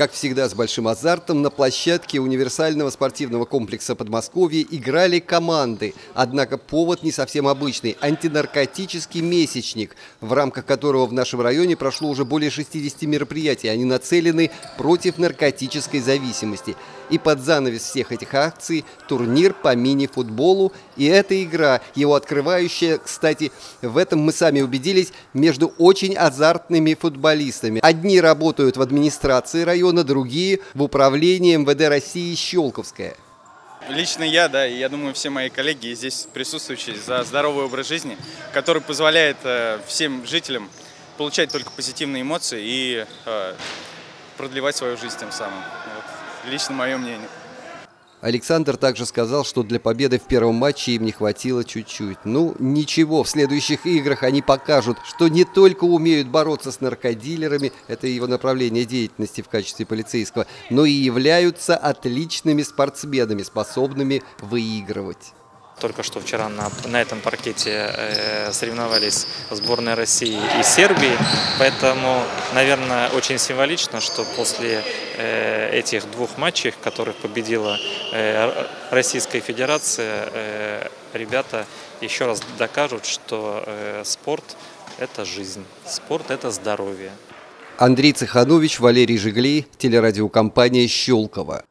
Как всегда, с большим азартом на площадке универсального спортивного комплекса Подмосковья играли команды. Однако повод не совсем обычный – антинаркотический месячник, в рамках которого в нашем районе прошло уже более 60 мероприятий. Они нацелены против наркотической зависимости. И под занавес всех этих акций турнир по мини-футболу. И эта игра, его открывающая, кстати, в этом мы сами убедились, между очень азартными футболистами. Одни работают в администрации района, другие в управлении МВД России Щелковская. Лично я, да, и я думаю, все мои коллеги здесь присутствующие за здоровый образ жизни, который позволяет э, всем жителям получать только позитивные эмоции и э, продлевать свою жизнь тем самым. Вот. Лично мое мнение. Александр также сказал, что для победы в первом матче им не хватило чуть-чуть. Ну, ничего, в следующих играх они покажут, что не только умеют бороться с наркодилерами, это его направление деятельности в качестве полицейского, но и являются отличными спортсменами, способными выигрывать. Только что вчера на, на этом паркете э, соревновались сборная России и Сербии, поэтому, наверное, очень символично, что после э, этих двух матчей, которых победила э, Российская Федерация, э, ребята еще раз докажут, что э, спорт – это жизнь, спорт – это здоровье. Андрей Цеханович, Валерий Жиглей, телерадиокомпания «Щелково».